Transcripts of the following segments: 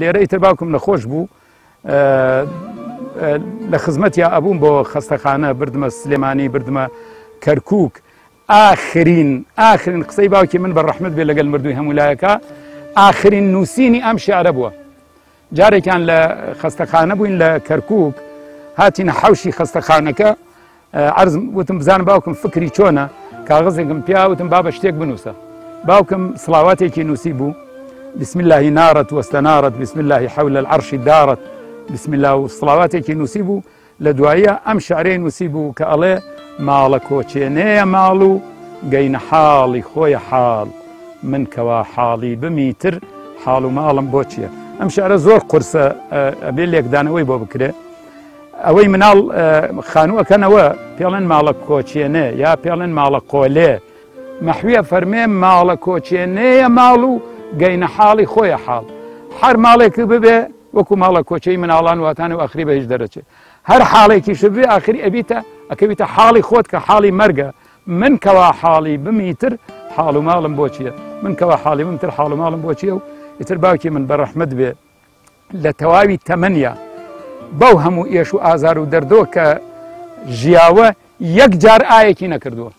لێرە ئیتر باوکم نەخۆش بوو لە خزمەتیا ئەبووم بۆ خەستەخانە بردمە سلێمانی بردمە کەرکک ئاخرین ئاخرین قسەی باوکی من بە ڕەحمت بێ لەگەل مردووی هەمولایەکە ئاخرین نووسینی ئەم شارە بووە جارێکیان لە خەستەخانە بووین لە کەرکک هاتیینە حوشی خەستەخانەکە عەرزم وتم بزانم باوکم فکری چۆنە کاغزێکم پیاوتم با بە شتێک بنووسە باوکم سڵاواتێکی نووسی بوو بسم اللهی نارت وەستەنارت بسم اللهی حول العرشی دارت بسم الله و سڵاواتێکی نووسی بوو لە دواییە ئەم شعرەی نووسی بوو کە ئەڵێ ماڵە کۆچێنەیە ماڵ و گەینە حاڵی خۆیە حاڵ من کەوا حاڵی بمیتر حاڵ و ماڵم بۆ چییە ئەم شعرە زۆر قرسە ئەبێ لێکدانەوەی بۆ بکرێت ئەوەی مناڵ خانوو ئەکەنەوە پێڵێن ماڵە کۆچێنێ یا پێڵێن ماڵە قۆلێ مەحویە فەرمێ ماڵە کۆچێنەیە ماڵ و گەینە حاڵی خۆیە حاڵ هەر ماڵێکی ببێ وەکو ماڵە کۆچەی مناڵان واتانە و ئەخری بەهش دەرەچێت هەر حاڵێکی شبێ ئاخری ئەبیتە ئەکەویتە حاڵی خۆت کە حاڵی مەرگە من کەوا حاڵی بمیتر حاڵ و ماڵم بۆچیە من کەوا حاڵی منتر حاڵ و ماڵم بۆچیە و ئیتر باوکی من بە ڕەحمد بێ لە تەواوی تەمەنیا بەو هەموو ئێش و ئازار و دەردۆ کە ژیاوە یەک جار ئاەکی نەکردووە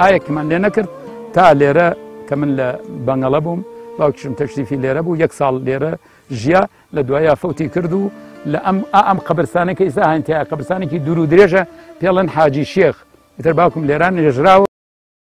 ئاەکمان لێ نەکرد تا لێرە کە من لە بەنگەڵە بووم باوکیشم تەشریفی لێرە بوو یەک ساڵ لێرە ژیا لە دوایە فوتی کرد و لە ئەم ئەم قبرستانە کە ئیسا هەنتیا قبرستانێکی دوور و درێژە پێڵەن حاجی شێخ ئیتر باوکم لێران نێژراوە